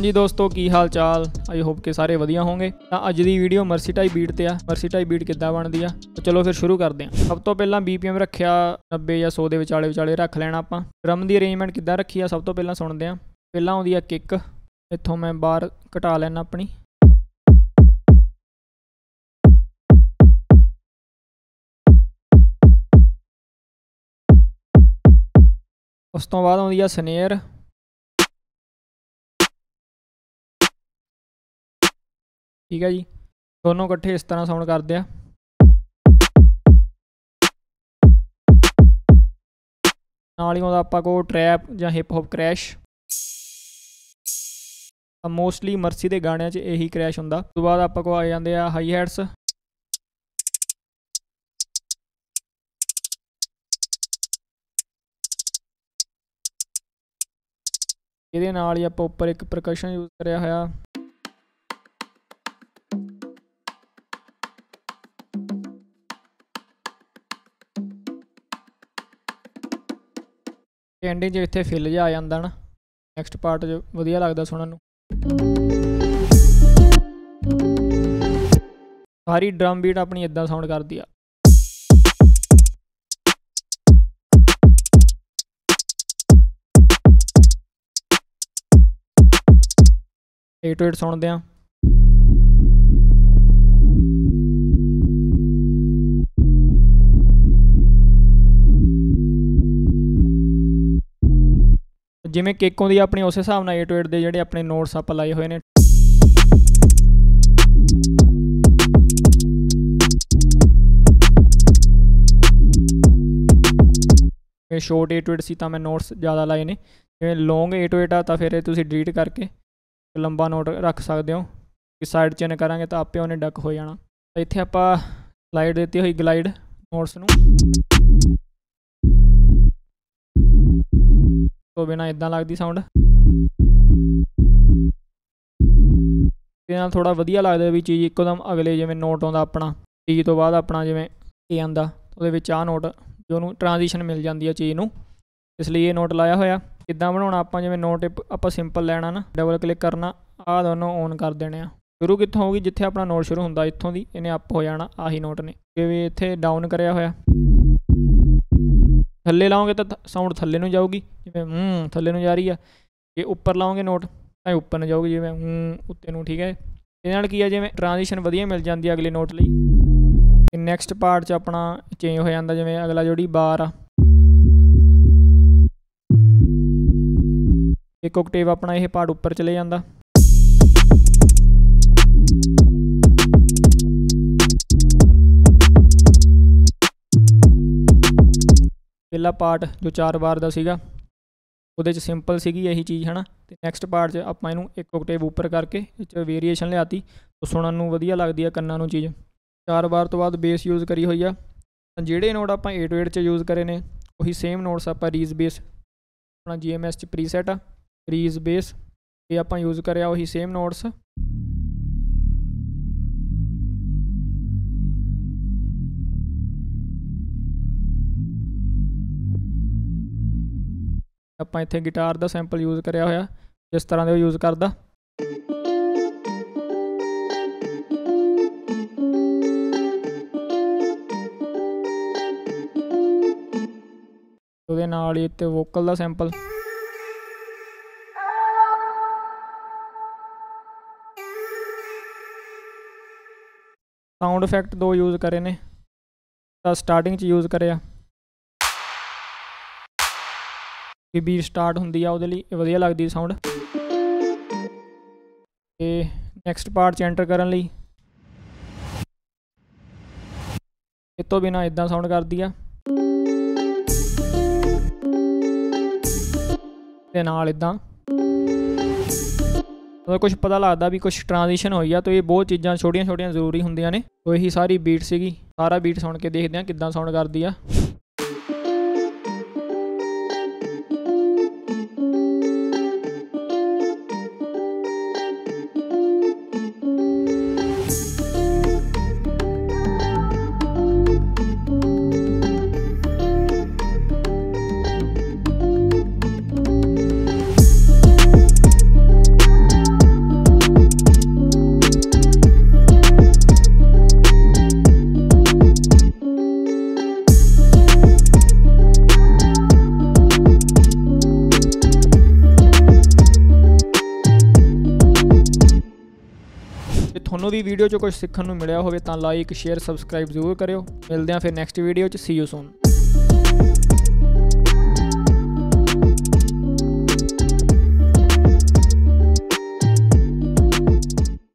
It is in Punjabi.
ਹਾਂਜੀ ਦੋਸਤੋ, ਕੀ ਹਾਲ ਚਾਲ ਆਈ ਹੋਪ ਕਿ ਸਾਰੇ ਵਧੀਆ ਹੋਵੋਗੇ ਤਾਂ ਅੱਜ ਦੀ ਵੀਡੀਓ ਮਰਸੀ ਟਾਈ ਬੀਟ ਤੇ ਆ। ਮਰਸੀਟਾਈ ਬੀਟ ਕਿੱਦਾਂ ਬਣਦੀ ਆ? ਚਲੋ ਫਿਰ ਸ਼ੁਰੂ ਕਰਦੇ ਹਾਂ ਸਭ ਤੋਂ ਪਹਿਲਾਂ BPM ਰੱਖਿਆ 90 ਜਾਂ 100 ਦੇ ਵਿਚਾਲੇ ਵਿਚਾਲੇ ਰੱਖ ਲੈਣਾ ਆਪਾਂ। ਡਰਮ ਦੀ ਅਰੇਂਜਮੈਂਟ ਕਿੱਦਾਂ ਰੱਖੀ ਆ, ਸਭ ਤੋਂ ਪਹਿਲਾਂ ਸੁਣਦੇ ਹਾਂ ਪਹਿਲਾਂ ਆਉਂਦੀ ਆ ਕਿੱਕ ਇੱਥੋਂ ਮੈਂ ਬਾਹਰ ਘਟਾ ਲੈਣਾ ਆਪਣੀ। ਉਸ ਤੋਂ ਬਾਅਦ ਆਉਂਦੀ ਆ ਸਨੇਅਰ ਠੀਕ ਹੈ ਜੀ। ਦੋਨੋਂ ਇਕੱਠੇ ਇਸ ਤਰ੍ਹਾਂ ਸਾਊਂਡ ਕਰਦੇ ਆ। ਨਾਲ ਹੀ ਉਹਦਾ ਆਪਾਂ ਕੋ ਟਰੈਪ ਜਾਂ hip hop crash mostly Mercy ਦੇ ਗਾਣਿਆਂ 'ਚ ਇਹੀ ਕ੍ਰੈਸ਼ ਹੁੰਦਾ। ਉਸ ਤੋਂ ਬਾਅਦ ਆਪਾਂ ਕੋ ਆ ਜਾਂਦੇ ਆ ਹਾਈ ਹੈਡਸ ਇਹਦੇ ਨਾਲ ਹੀ ਆਪਾਂ ਉੱਪਰ ਇੱਕ ਪਰਕਸ਼ਨ ਯੂਜ਼ ਕਰਿਆ ਹੋਇਆ। ਐਂਡਿੰਗ 'ਚ ਇੱਥੇ ਫਿਲ ਜਿਹਾ ਆ ਜਾਂਦਾ ਨਾ। ਨੈਕਸਟ ਪਾਰਟ ਜੋ ਵਧੀਆ ਲੱਗਦਾ ਸੁਣਨ ਨੂੰ। ਸਾਰੀ ਡਰਮ ਬੀਟ ਆਪਣੀ ਇਦਾਂ ਸਾਊਂਡ ਕਰਦੀ ਆ। ਏਟ ਟੂ ਏਟ ਸੁਣਦੇ ਆ। ਜਿਵੇਂ ਕੇਕੋਂ ਦੀ ਆ ਆਪਣੀ ਉਸ ਹਿਸਾਬ ਨਾਲ 8 ਟੂ 8 ਦੇ ਜਿਹੜੇ ਆਪਣੇ ਨੋਟਸ ਆਪਾਂ ਲਾਏ ਹੋਏ ਨੇ। ਇਹ ਸ਼ੋਰਟ 8 ਟੂ 8 ਸੀ ਤਾਂ ਮੈਂ ਨੋਟਸ ਜ਼ਿਆਦਾ ਲਾਏ ਨੇ। ਜਿਵੇਂ ਲੌਂਗ 8 ਟੂ 8 ਆ ਤਾਂ ਫਿਰ ਇਹ ਤੁਸੀਂ ਡਿਲੀਟ ਕਰਕੇ ਲੰਬਾ ਨੋਟ ਰੱਖ ਸਕਦੇ ਹੋ। ਕਿ ਸਾਈਡ ਚੇਨ ਕਰਾਂਗੇ ਤਾਂ ਆਪੇ ਉਹਨੇ ਡੱਕ ਹੋ ਜਾਣਾ। ਤਾਂ ਇੱਥੇ ਆਪਾਂ ਸਲਾਈਡ ਦਿੱਤੀ ਹੋਈ ਗਲਾਈਡ ਨੋਟਸ ਨੂੰ। ਤੋਂ ਬਿਨਾ ਇਦਾਂ ਲੱਗਦੀ ਸਾਊਂਡ ਇਹਦੇ ਨਾਲ ਥੋੜਾ ਵਧੀਆ ਲੱਗਦਾ ਵੀ ਚੀਜ਼ ਇੱਕੋਦਮ ਅਗਲੇ ਜਿਵੇਂ ਨੋਟ ਆਉਂਦਾ ਆਪਣਾ ਟੀ ਤੋਂ ਬਾਅਦ ਆਪਣਾ ਜਿਵੇਂ ਏ ਆਂਦਾ ਉਹਦੇ ਵਿੱਚ ਆ ਨੋਟ ਜੋ ਉਹਨੂੰ ਟ੍ਰਾਂਜੀਸ਼ਨ ਮਿਲ ਜਾਂਦੀ ਆ ਚੀਜ਼ ਨੂੰ। ਇਸ ਲਈ ਇਹ ਨੋਟ ਲਾਇਆ ਹੋਇਆ। ਕਿੱਦਾਂ ਬਣਾਉਣਾ ਆਪਾਂ ਜਿਵੇਂ ਨੋਟ ਆਪਾਂ ਸਿੰਪਲ ਲੈਣਾ ਨਾ ਡਬਲ ਕਲਿੱਕ ਕਰਨਾ, ਆਹ ਦੋਨੋਂ ਔਨ ਕਰ ਦੇਣੇ ਆ। ਸ਼ੁਰੂ ਕਿੱਥੋਂ ਹੋਊਗੀ? ਜਿੱਥੇ ਆਪਣਾ ਨੋਟ ਸ਼ੁਰੂ ਹੁੰਦਾ ਇੱਥੋਂ ਦੀ, ਇਹਨੇ ਅਪ ਹੋ ਜਾਣਾ, ਆਹੀ ਨੋਟ ਨੇ। ਜਿਵੇਂ ਇੱਥੇ ਡਾਊਨ ਕਰਿਆ ਹੋਇਆ। ਥੱਲੇ ਲਾਓਗੇ ਤਾਂ ਸਾਊਂਡ ਥੱਲੇ ਨੂੰ ਜਾਊਗੀ, ਜਿਵੇਂ ਹੂੰ, ਥੱਲੇ ਨੂੰ ਜਾ ਰਹੀ ਆ। ਜੇ ਉੱਪਰ ਲਾਓਗੇ ਨੋਟ, ਤਾਂ ਉੱਪਰ ਨੂੰ ਜਾਊਗੀ, ਜਿਵੇਂ ਹੂੰ, ਉੱਤੇ ਨੂੰ, ਠੀਕ ਹੈ। ਇਹਦੇ ਨਾਲ ਕੀ ਆ, ਜਿਵੇਂ ਟ੍ਰਾਂਜੀਸ਼ਨ ਵਧੀਆ ਮਿਲ ਜਾਂਦੀ ਹੈ ਅਗਲੇ ਨੋਟ ਲਈ। ਤੇ ਨੈਕਸਟ ਪਾਰਟ 'ਚ ਆਪਣਾ ਚੇਂਜ ਹੋ ਜਾਂਦਾ, ਜਿਵੇਂ ਅਗਲਾ ਜਿਹੜੀ ਬਾਰ ਆ। ਇੱਕ ਓਕਟੇਵ ਆਪਣਾ ਇਹ ਪਾਰਟ ਉੱਪਰ ਚਲੇ ਜਾਂਦਾ। ਪਹਿਲਾ ਪਾਰਟ ਜੋ ਚਾਰ ਵਾਰ ਦਾ ਸੀਗਾ, ਉਹਦੇ 'ਚ ਸਿੰਪਲ ਸੀਗੀ ਇਹੀ ਚੀਜ਼, ਹਨਾ? ਤੇ ਨੈਕਸਟ ਪਾਰਟ 'ਚ ਆਪਾਂ ਇਹਨੂੰ ਇੱਕ ਓਕਟੇਵ ਉੱਪਰ ਕਰਕੇ ਇਹ 'ਚ ਵੇਰੀਏਸ਼ਨ ਲਿਆਤੀ, ਉਹ ਸੁਣਨ ਨੂੰ ਵਧੀਆ ਲੱਗਦੀ ਆ ਕੰਨਾਂ ਨੂੰ ਚੀਜ਼। ਚਾਰ ਵਾਰ ਤੋਂ ਬਾਅਦ ਬੇਸ ਯੂਜ਼ ਕਰੀ ਹੋਈ ਆ। ਜਿਹੜੇ ਨੋਟ ਆਪਾਂ 8 8 'ਚ ਯੂਜ਼ ਕਰੇ ਨੇ, ਉਹੀ ਸੇਮ ਨੋਟਸ ਆਪਾਂ ਰੀਜ਼ ਬੇਸ ਆਪਣਾ ਜੀਐਮਐਸ 'ਚ ਪ੍ਰੀਸੈਟ ਆ ਰੀਜ਼ ਬੇਸ ਇਹ ਆਪਾਂ ਯੂਜ਼ ਕਰਿਆ ਉਹੀ ਸੇਮ ਨੋਟਸ ਆਪਾਂ ਇੱਥੇ ਗਿਟਾਰ ਦਾ ਸੈਂਪਲ ਯੂਜ਼ ਕਰਿਆ ਹੋਇਆ, ਜਿਸ ਤਰ੍ਹਾਂ ਦੇ ਉਹ ਯੂਜ਼ ਕਰਦਾ। ਉਹਦੇ ਨਾਲ ਹੀ ਇੱਥੇ ਵੋਕਲ ਦਾ ਸੈਂਪਲ। ਸਾਊਂਡ ਇਫੈਕਟ ਦੋ ਯੂਜ਼ ਕਰੇ ਨੇ, ਤਾਂ ਸਟਾਰਟਿੰਗ 'ਚ ਯੂਜ਼ ਕਰਿਆ। ਵੀ ਬੀਟ ਸਟਾਰਟ ਹੁੰਦੀ ਆ ਉਹਦੇ ਲਈ ਵਧੀਆ ਲੱਗਦੀ ਸਾਊਂਡ ਤੇ ਨੈਕਸਟ ਪਾਰਟ 'ਚ ਐਂਟਰ ਕਰਨ ਲਈ। ਇਹ ਤੋਂ ਬਿਨਾ ਇਦਾਂ ਸਾਊਂਡ ਕਰਦੀ ਆ। ਤੇ ਨਾਲ ਇਦਾਂ ਉਹ ਕੁਝ ਪਤਾ ਲੱਗਦਾ ਵੀ ਕੁਝ ਟ੍ਰਾਂਜੀਸ਼ਨ ਹੋਈ ਆ, ਤਾਂ ਇਹ ਬਹੁਤ ਚੀਜ਼ਾਂ ਛੋਟੀਆਂ ਛੋਟੀਆਂ ਜ਼ਰੂਰੀ ਹੁੰਦੀਆਂ ਨੇ। ਉਹ ਇਹੀ ਸਾਰੀ ਬੀਟ ਸੀਗੀ, ਸਾਰਾ ਬੀਟ ਸੁਣ ਕੇ ਦੇਖਦੇ ਆ ਕਿੱਦਾਂ ਸਾਊਂਡ ਕਰਦੀ ਆ। ਤੁਹਾਨੂੰ ਵੀ ਵੀਡੀਓ 'ਚ ਕੁਝ ਸਿੱਖਣ ਨੂੰ ਮਿਲਿਆ ਹੋਵੇ ਤਾਂ ਲਾਈਕ ਸ਼ੇਅਰ ਸਬਸਕ੍ਰਾਈਬ ਜ਼ਰੂਰ ਕਰਿਓ। ਮਿਲਦੇ ਹਾਂ ਫਿਰ ਨੈਕਸਟ ਵੀਡੀਓ 'ਚ। ਸੀ ਯੂ ਸੂਨ